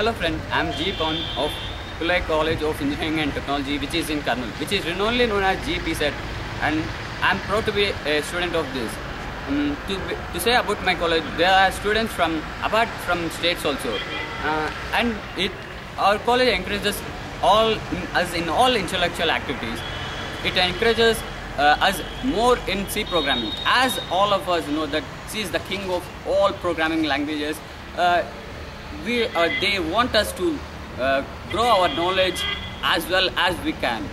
Hello friend, I'm G Pon of Pullaiah College of Engineering and Technology which is in Kurnool, which is renownedly known as GPCET and I'm proud to be a student of this. Um, to, to say about my college, there are students from apart from states also uh, and it our college encourages all us in all intellectual activities. It encourages uh, us more in C programming as all of us know that C is the king of all programming languages. Uh, we uh, they want us to uh, grow our knowledge as well as we can